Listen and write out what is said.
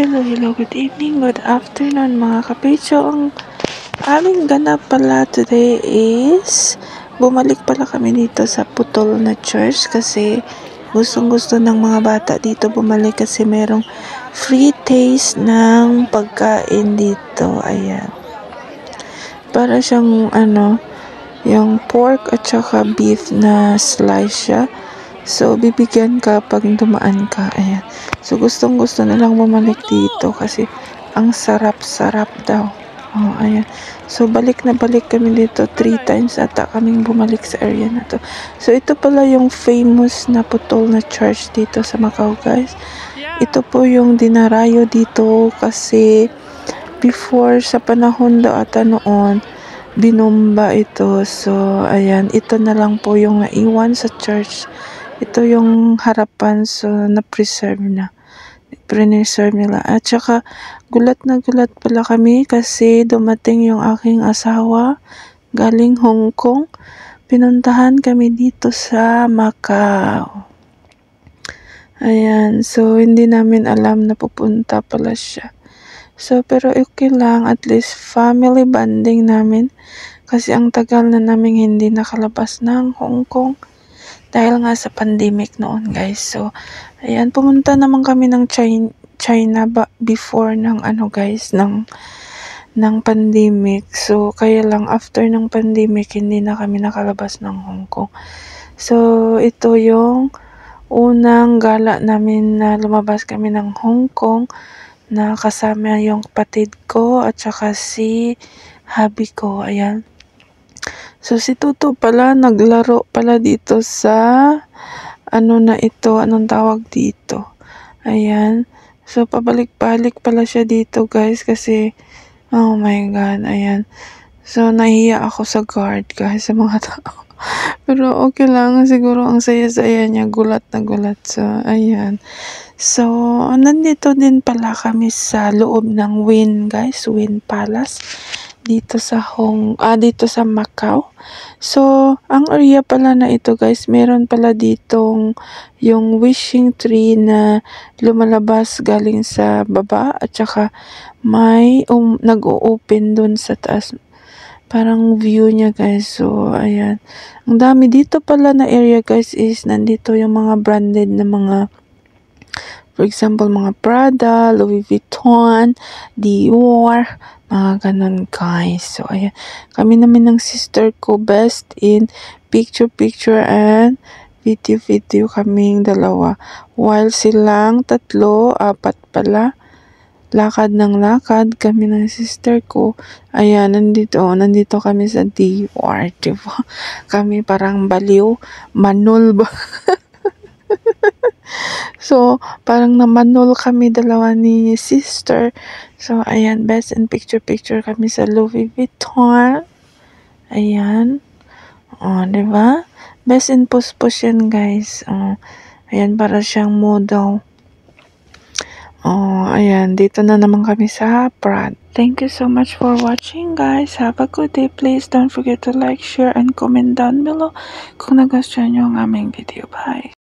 Hello, hello, good evening, good afternoon mga kapitso. Ang aming ganap pala today is bumalik pala kami dito sa Putol na church kasi gustong gusto ng mga bata dito bumalik kasi merong free taste ng pagkain dito. Ayan. Para siyang ano, yung pork at saka beef na slice siya. So, bibigyan ka pag dumaan ka. Ayan. So, gustong gusto nilang bumalik dito kasi ang sarap-sarap daw. Oh, ayan. So, balik na balik kami dito. Three times ata kaming bumalik sa area na to. So, ito pala yung famous na putol na church dito sa Macau, guys. Ito po yung dinarayo dito kasi before sa panahon daw ata noon, binomba ito. So, ayan. Ito na lang po yung naiwan sa church ito yung harapan so na-preserve na. Preserve nila. At saka gulat na gulat pala kami kasi dumating yung aking asawa galing Hong Kong. Pinuntahan kami dito sa Macau. Ayan so hindi namin alam na pupunta pala siya. So pero okay lang at least family bonding namin. Kasi ang tagal na namin hindi nakalabas ng Hong Kong dahil nga sa pandemic noon guys. So, ayan, pumunta naman kami ng China, China ba before ng ano guys, ng ng pandemic. So, kaya lang after ng pandemic, hindi na kami nakalabas ng Hong Kong. So, ito yung unang gala namin na lumabas kami ng Hong Kong na kasama yung kapatid ko at saka si hubby ko. Ayan. So, si Tuto pala, naglaro pala dito sa, ano na ito, anong tawag dito. Ayan. So, pabalik-balik pala siya dito, guys, kasi, oh my God, ayan. So, nahiya ako sa guard, guys, sa mga tao. Pero okay lang, siguro ang saya-saya niya, gulat na gulat. So, ayan. So, nandito din pala kami sa loob ng Win, guys, Win Palace dito sa Hong ah dito sa Macau. So, ang area pala na ito guys, meron pala ditong yung wishing tree na lumalabas galing sa baba at saka may um, nag-o-open dun sa taas. Parang view niya guys. So, ayan. Ang dami dito pala na area guys is nandito yung mga branded na mga For example, mga Prada, Louis Vuitton, Dior, mga ganun guys. So, ayan. Kami naman ng sister ko best in picture-picture and video-video kaming dalawa. While silang tatlo, apat pala, lakad ng lakad kami ng sister ko. Ayan, nandito, nandito kami sa Dior, diba? Kami parang baliw, manul ba? so, parang namanol kami dalawa ni sister. So, ayan, best in picture-picture kami sa Louis Vuitton. Ayan. O, oh, di ba? Best in post-post yan, guys. Oh, ayan, para siyang model. Oh, ayan. Dito na naman kami sa Prad. Thank you so much for watching, guys. Have a good day. Please don't forget to like, share, and comment down below kung nagustuhan nyo ang aming video. Bye!